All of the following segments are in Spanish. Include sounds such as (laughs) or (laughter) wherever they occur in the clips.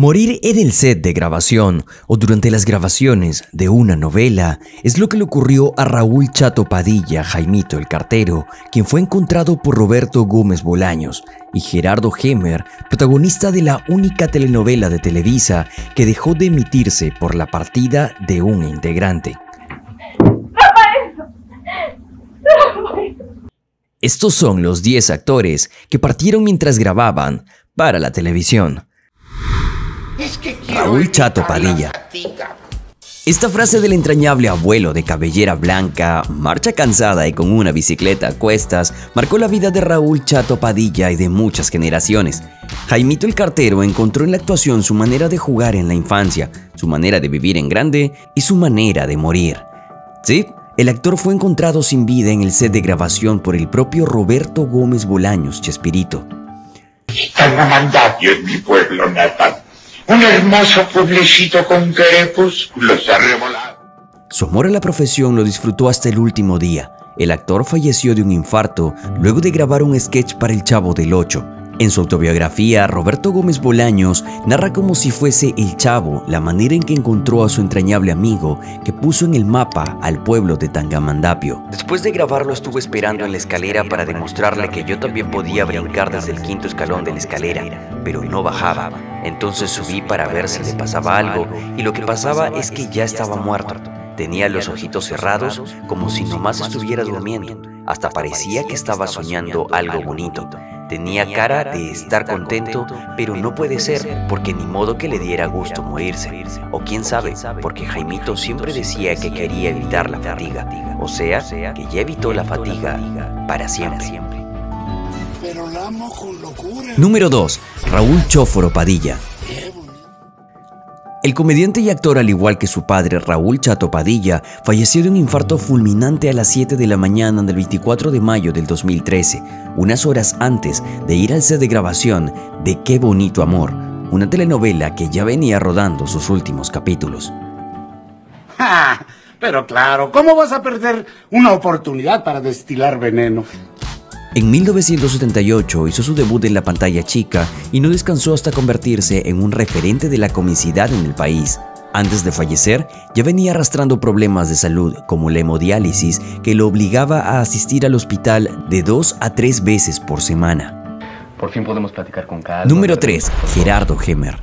Morir en el set de grabación o durante las grabaciones de una novela es lo que le ocurrió a Raúl Chato Padilla, Jaimito el Cartero, quien fue encontrado por Roberto Gómez Bolaños y Gerardo Hemer, protagonista de la única telenovela de Televisa que dejó de emitirse por la partida de un integrante. Estos son los 10 actores que partieron mientras grababan para la televisión. Raúl Chato Padilla. Esta frase del entrañable abuelo de cabellera blanca, marcha cansada y con una bicicleta a cuestas, marcó la vida de Raúl Chato Padilla y de muchas generaciones. Jaimito el Cartero encontró en la actuación su manera de jugar en la infancia, su manera de vivir en grande y su manera de morir. Sí, el actor fue encontrado sin vida en el set de grabación por el propio Roberto Gómez Bolaños Chespirito. en mi pueblo natal un hermoso pueblecito con crepúsculos arrebolados. Su amor a la profesión lo disfrutó hasta el último día. El actor falleció de un infarto luego de grabar un sketch para El Chavo del Ocho. En su autobiografía, Roberto Gómez Bolaños narra como si fuese el chavo la manera en que encontró a su entrañable amigo que puso en el mapa al pueblo de Tangamandapio. Después de grabarlo estuve esperando en la escalera para demostrarle que yo también podía brincar desde el quinto escalón de la escalera, pero no bajaba. Entonces subí para ver si le pasaba algo y lo que pasaba es que ya estaba muerto. Tenía los ojitos cerrados como si nomás estuviera durmiendo. Hasta parecía que estaba soñando algo bonito. Tenía cara de estar contento, pero no puede ser, porque ni modo que le diera gusto morirse. O quién sabe, porque Jaimito siempre decía que quería evitar la fatiga. O sea, que ya evitó la fatiga para siempre. Número 2. Raúl Chóforo Padilla. El comediante y actor, al igual que su padre Raúl Chato Padilla, falleció de un infarto fulminante a las 7 de la mañana del 24 de mayo del 2013, unas horas antes de ir al set de grabación de Qué bonito amor, una telenovela que ya venía rodando sus últimos capítulos. pero claro, ¿cómo vas a perder una oportunidad para destilar veneno? En 1978 hizo su debut en la pantalla chica y no descansó hasta convertirse en un referente de la comicidad en el país. Antes de fallecer, ya venía arrastrando problemas de salud como la hemodiálisis que lo obligaba a asistir al hospital de dos a tres veces por semana. Por fin podemos platicar con calma. Número 3. Gerardo Hemer.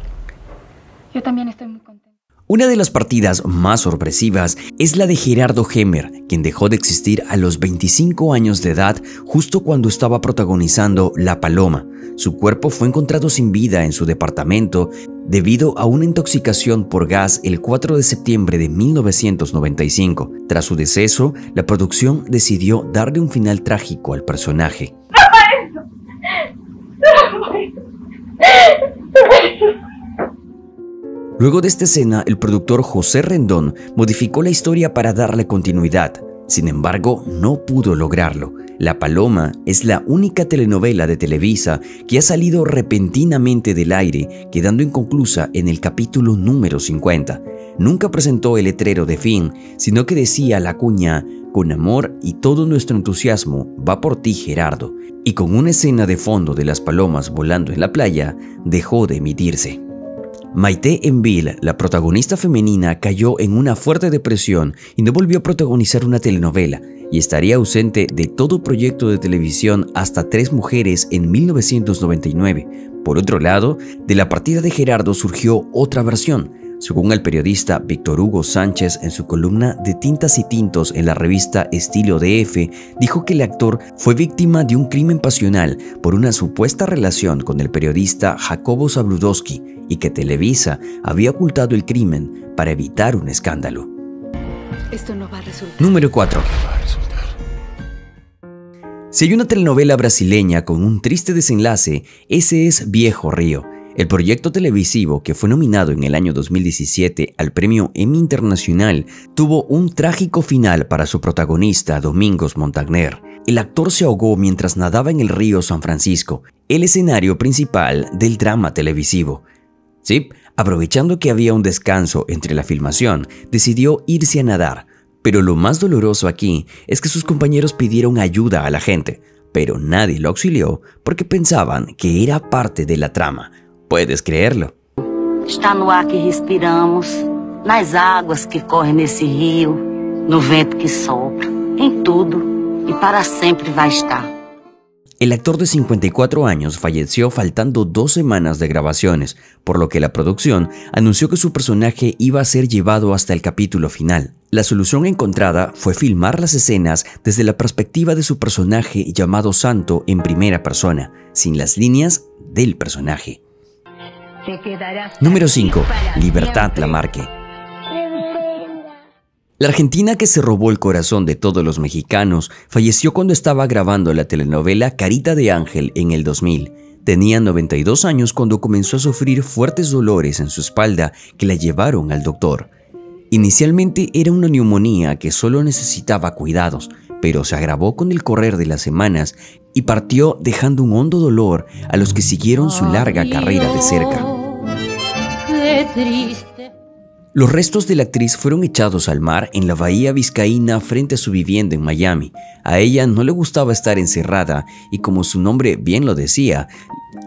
Yo también estoy muy contento. Una de las partidas más sorpresivas es la de Gerardo Hemer, quien dejó de existir a los 25 años de edad justo cuando estaba protagonizando La Paloma. Su cuerpo fue encontrado sin vida en su departamento debido a una intoxicación por gas el 4 de septiembre de 1995. Tras su deceso, la producción decidió darle un final trágico al personaje. Luego de esta escena, el productor José Rendón modificó la historia para darle continuidad. Sin embargo, no pudo lograrlo. La Paloma es la única telenovela de Televisa que ha salido repentinamente del aire, quedando inconclusa en el capítulo número 50. Nunca presentó el letrero de fin, sino que decía la cuña, con amor y todo nuestro entusiasmo va por ti Gerardo, y con una escena de fondo de las palomas volando en la playa, dejó de emitirse. Maite Enville, la protagonista femenina, cayó en una fuerte depresión y no volvió a protagonizar una telenovela y estaría ausente de todo proyecto de televisión hasta Tres Mujeres en 1999. Por otro lado, de la partida de Gerardo surgió otra versión, según el periodista Víctor Hugo Sánchez en su columna de Tintas y Tintos en la revista Estilo DF, dijo que el actor fue víctima de un crimen pasional por una supuesta relación con el periodista Jacobo Zabludowski y que Televisa había ocultado el crimen para evitar un escándalo. Esto no va a resultar. Número 4. Si hay una telenovela brasileña con un triste desenlace, ese es Viejo Río el proyecto televisivo, que fue nominado en el año 2017 al premio Emmy Internacional, tuvo un trágico final para su protagonista, Domingos Montagner. El actor se ahogó mientras nadaba en el río San Francisco, el escenario principal del drama televisivo. Sí, aprovechando que había un descanso entre la filmación, decidió irse a nadar. Pero lo más doloroso aquí es que sus compañeros pidieron ayuda a la gente, pero nadie lo auxilió porque pensaban que era parte de la trama. Puedes creerlo. está no ar que respiramos, nas águas que correm nesse rio, no vento que sopra, em tudo y para siempre va a estar. El actor de 54 años falleció faltando dos semanas de grabaciones, por lo que la producción anunció que su personaje iba a ser llevado hasta el capítulo final. La solución encontrada fue filmar las escenas desde la perspectiva de su personaje llamado Santo en primera persona, sin las líneas del personaje. Número 5. Libertad Lamarque. La argentina que se robó el corazón de todos los mexicanos falleció cuando estaba grabando la telenovela Carita de Ángel en el 2000. Tenía 92 años cuando comenzó a sufrir fuertes dolores en su espalda que la llevaron al doctor. Inicialmente era una neumonía que solo necesitaba cuidados, pero se agravó con el correr de las semanas y partió dejando un hondo dolor a los que siguieron su larga carrera de cerca. Los restos de la actriz fueron echados al mar en la bahía vizcaína frente a su vivienda en Miami. A ella no le gustaba estar encerrada y como su nombre bien lo decía,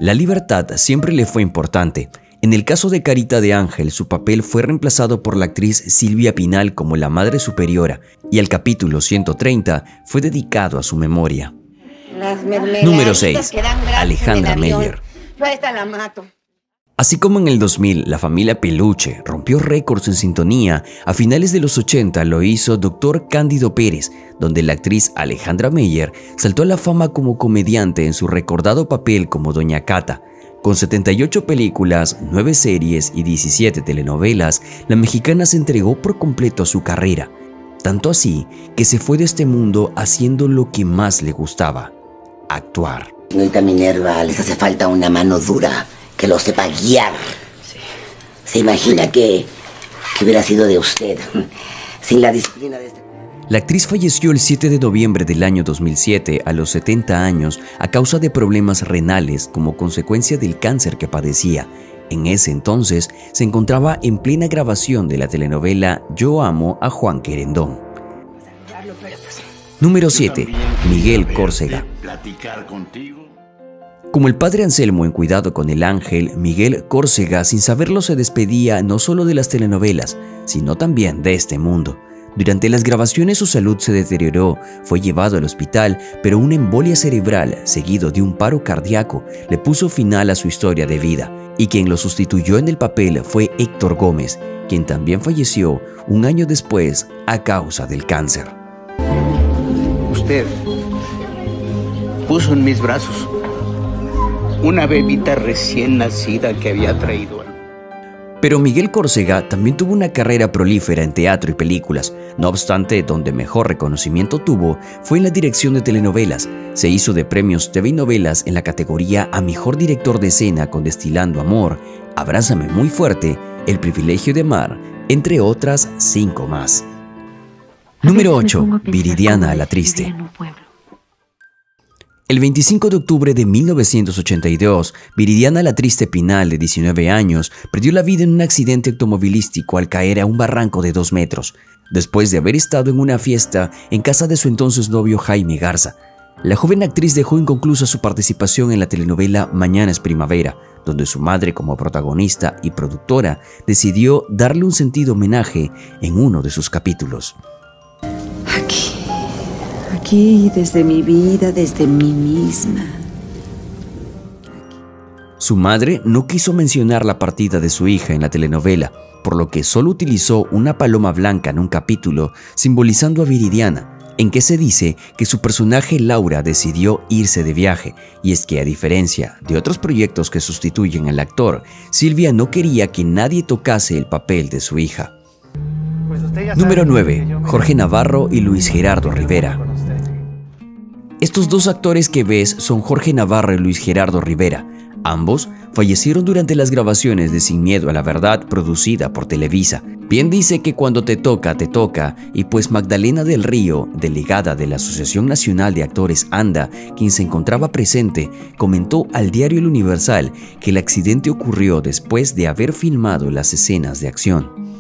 la libertad siempre le fue importante. En el caso de Carita de Ángel, su papel fue reemplazado por la actriz Silvia Pinal como la Madre Superiora y el capítulo 130 fue dedicado a su memoria. Número 6. Alejandra Meyer. Así como en el 2000 la familia Peluche rompió récords en sintonía, a finales de los 80 lo hizo Dr. Cándido Pérez, donde la actriz Alejandra Meyer saltó a la fama como comediante en su recordado papel como Doña Cata. Con 78 películas, 9 series y 17 telenovelas, la mexicana se entregó por completo a su carrera, tanto así que se fue de este mundo haciendo lo que más le gustaba, actuar. Señorita Minerva, les hace falta una mano dura que lo sepa guiar. Se imagina que, que hubiera sido de usted (laughs) sin la disciplina de este... La actriz falleció el 7 de noviembre del año 2007 a los 70 años a causa de problemas renales como consecuencia del cáncer que padecía. En ese entonces se encontraba en plena grabación de la telenovela Yo amo a Juan Querendón. Número 7. Miguel Córcega. Como el padre Anselmo en Cuidado con el Ángel, Miguel Córcega sin saberlo se despedía no solo de las telenovelas, sino también de este mundo. Durante las grabaciones su salud se deterioró, fue llevado al hospital, pero una embolia cerebral, seguido de un paro cardíaco, le puso final a su historia de vida, y quien lo sustituyó en el papel fue Héctor Gómez, quien también falleció un año después a causa del cáncer. Usted puso en mis brazos una bebita recién nacida que había traído. Pero Miguel Córcega también tuvo una carrera prolífera en teatro y películas. No obstante, donde mejor reconocimiento tuvo fue en la dirección de telenovelas. Se hizo de premios TV y novelas en la categoría a Mejor Director de Escena con Destilando Amor, Abrázame Muy Fuerte, El Privilegio de Amar, entre otras cinco más. Número 8. Viridiana la Triste. El 25 de octubre de 1982, Viridiana la Triste Pinal, de 19 años, perdió la vida en un accidente automovilístico al caer a un barranco de 2 metros, después de haber estado en una fiesta en casa de su entonces novio Jaime Garza. La joven actriz dejó inconclusa su participación en la telenovela Mañana es Primavera, donde su madre como protagonista y productora decidió darle un sentido homenaje en uno de sus capítulos. Aquí desde mi vida, desde mí misma. Su madre no quiso mencionar la partida de su hija en la telenovela, por lo que solo utilizó una paloma blanca en un capítulo simbolizando a Viridiana, en que se dice que su personaje Laura decidió irse de viaje, y es que a diferencia de otros proyectos que sustituyen al actor, Silvia no quería que nadie tocase el papel de su hija. Pues Número 9. Jorge Navarro y Luis Gerardo Rivera. Estos dos actores que ves son Jorge Navarro y Luis Gerardo Rivera. Ambos fallecieron durante las grabaciones de Sin Miedo a la Verdad producida por Televisa. Bien dice que cuando te toca, te toca, y pues Magdalena del Río, delegada de la Asociación Nacional de Actores ANDA, quien se encontraba presente, comentó al diario El Universal que el accidente ocurrió después de haber filmado las escenas de acción.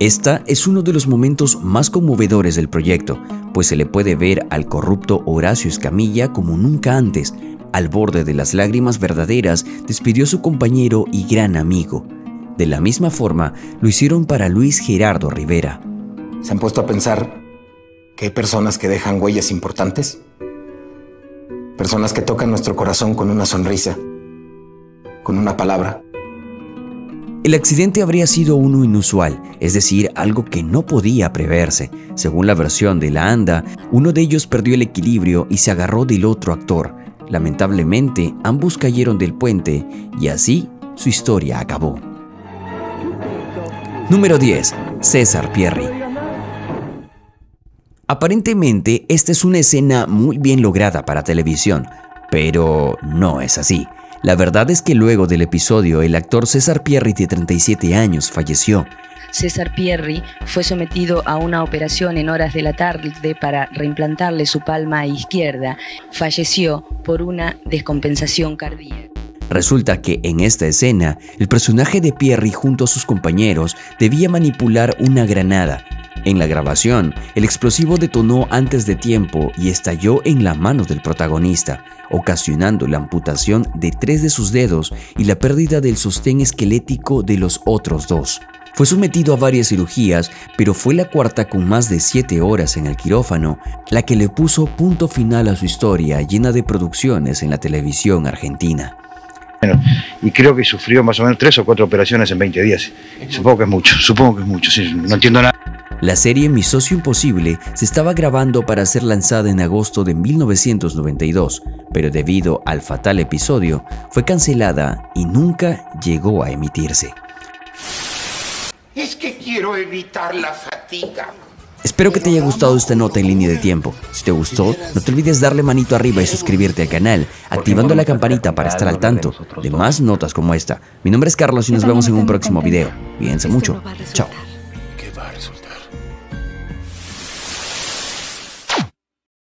Esta es uno de los momentos más conmovedores del proyecto, pues se le puede ver al corrupto Horacio Escamilla como nunca antes, al borde de las lágrimas verdaderas, despidió a su compañero y gran amigo. De la misma forma, lo hicieron para Luis Gerardo Rivera. ¿Se han puesto a pensar que hay personas que dejan huellas importantes? Personas que tocan nuestro corazón con una sonrisa, con una palabra. El accidente habría sido uno inusual, es decir, algo que no podía preverse. Según la versión de la ANDA, uno de ellos perdió el equilibrio y se agarró del otro actor. Lamentablemente, ambos cayeron del puente y así su historia acabó. Número 10. César Pierri. Aparentemente, esta es una escena muy bien lograda para televisión, pero no es así. La verdad es que luego del episodio, el actor César Pierri de 37 años falleció. César Pierri fue sometido a una operación en horas de la tarde para reimplantarle su palma izquierda. Falleció por una descompensación cardíaca. Resulta que en esta escena, el personaje de Pierri junto a sus compañeros debía manipular una granada. En la grabación, el explosivo detonó antes de tiempo y estalló en la mano del protagonista, ocasionando la amputación de tres de sus dedos y la pérdida del sostén esquelético de los otros dos. Fue sometido a varias cirugías, pero fue la cuarta con más de siete horas en el quirófano la que le puso punto final a su historia llena de producciones en la televisión argentina. Y creo que sufrió más o menos tres o cuatro operaciones en 20 días. Supongo que es mucho, (laughs) supongo que es mucho, sí, no entiendo nada. La serie Mi Socio Imposible se estaba grabando para ser lanzada en agosto de 1992, pero debido al fatal episodio fue cancelada y nunca llegó a emitirse. Es que quiero evitar la fatiga. Espero que te haya gustado esta nota en línea de tiempo. Si te gustó, no te olvides darle manito arriba y suscribirte al canal, activando la campanita para estar al tanto de más notas como esta. Mi nombre es Carlos y nos vemos en un próximo video. Cuídense mucho. Chao.